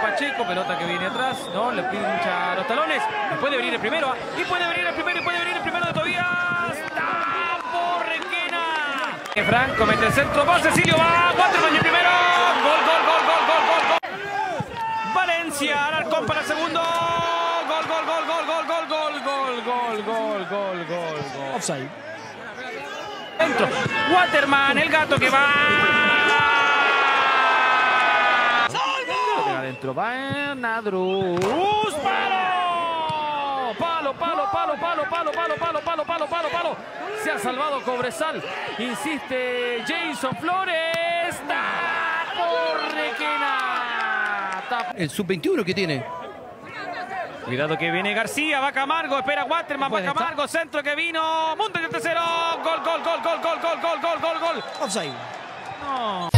Pacheco, pelota que viene atrás, ¿no? Le pincha los talones. Y puede venir el primero, ¿ah? y puede venir el primero, y puede venir el primero de Tobías. ¡Tapo, Requena! Franco mete el centro, va Cecilio, va, Waterman el primero. Gol, gol, gol, gol, gol, gol, gol. Valencia, Alarcón para el segundo. Gol, gol, gol, gol, gol, gol, gol, gol, gol, gol, gol, gol, gol. Offside. Dentro. Waterman, el gato que va. Adentro va Nadruz. ¡Palo! Palo, palo, palo, palo, palo, palo, palo, palo, palo, palo, palo. Se ha salvado Cobresal. Insiste Jason Flores. ¡Tapo. El sub-21 que tiene. Cuidado que viene García, va Camargo, espera Waterman, va. Camargo, centro que vino, Montes el tercero, gol, gol, gol, gol, gol, gol, gol, gol, gol, gol. Offside. No.